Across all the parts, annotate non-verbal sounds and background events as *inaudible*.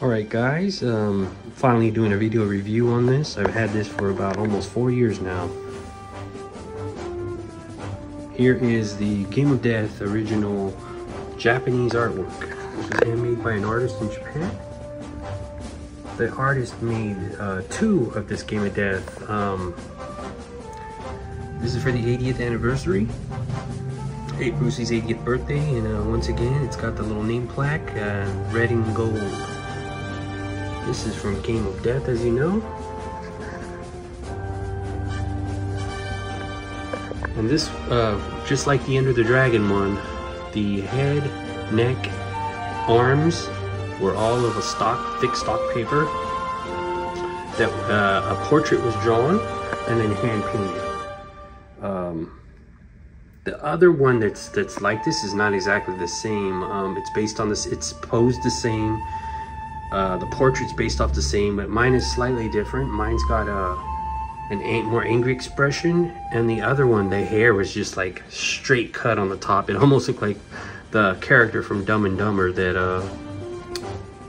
Alright guys, um, finally doing a video review on this. I've had this for about almost four years now. Here is the Game of Death original Japanese artwork. This was handmade by an artist in Japan. The artist made uh, two of this Game of Death. Um, this is for the 80th anniversary. Hey, Brucey's 80th birthday, and uh, once again, it's got the little name plaque, uh, red and gold. This is from Game of Death, as you know. And this, uh, just like the Enter the Dragon one, the head, neck, arms were all of a stock, thick stock paper that uh, a portrait was drawn and then hand painted. Um, the other one that's that's like this is not exactly the same. Um, it's based on this. It's posed the same. Uh, the portrait's based off the same, but mine is slightly different. Mine's got a an more angry expression, and the other one, the hair was just like straight cut on the top. It almost looked like the character from Dumb and Dumber that uh,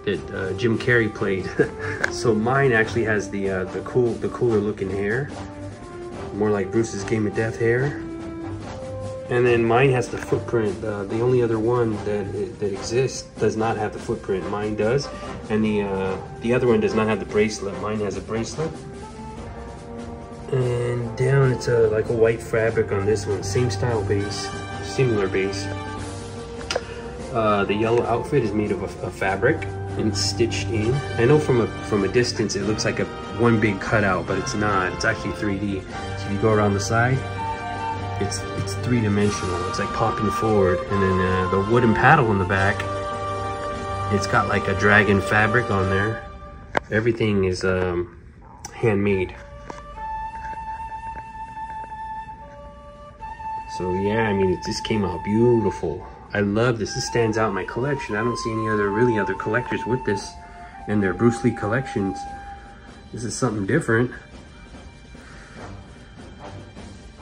that uh, Jim Carrey played. *laughs* so mine actually has the uh, the cool the cooler looking hair, more like Bruce's Game of Death hair. And then mine has the footprint. Uh, the only other one that that exists does not have the footprint. Mine does, and the uh, the other one does not have the bracelet. Mine has a bracelet. And down it's a like a white fabric on this one. Same style base, similar base. Uh, the yellow outfit is made of a, a fabric and stitched in. I know from a from a distance it looks like a one big cutout, but it's not. It's actually 3D. So if you go around the side, it's it's three dimensional. It's like popping forward, and then uh, the wooden paddle in the back. It's got like a dragon fabric on there. Everything is um, handmade. So yeah, I mean, it just came out beautiful. I love this. This stands out in my collection. I don't see any other really other collectors with this in their Bruce Lee collections. This is something different.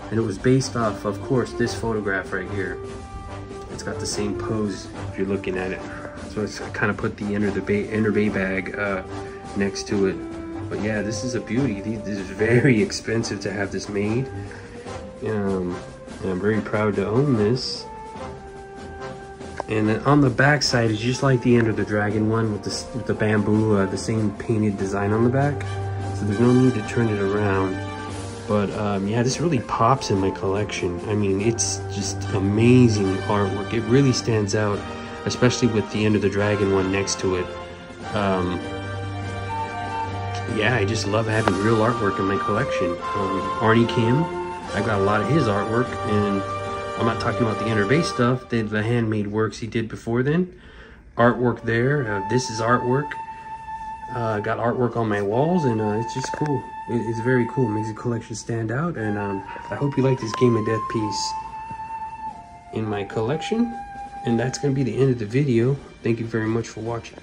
And it was based off, of course, this photograph right here. It's got the same pose if you're looking at it. So it's kind of put the Enter the Bay, Enterbay bag uh, next to it. But yeah, this is a beauty. This is very *laughs* expensive to have this made. Um, and I'm very proud to own this. And then on the back side is just like the Enter the Dragon one with the, with the bamboo, uh, the same painted design on the back. So there's no need to turn it around. But um, yeah, this really pops in my collection. I mean, it's just amazing artwork. It really stands out, especially with the Enter the Dragon one next to it. Um, yeah, I just love having real artwork in my collection. Um, Arnie Kim, I've got a lot of his artwork, and I'm not talking about the Enterbay stuff, the, the handmade works he did before then. Artwork there, uh, this is artwork. Uh, got artwork on my walls, and uh, it's just cool. It, it's very cool. It makes the collection stand out, and um, I hope you like this Game of Death piece in my collection. And that's going to be the end of the video. Thank you very much for watching.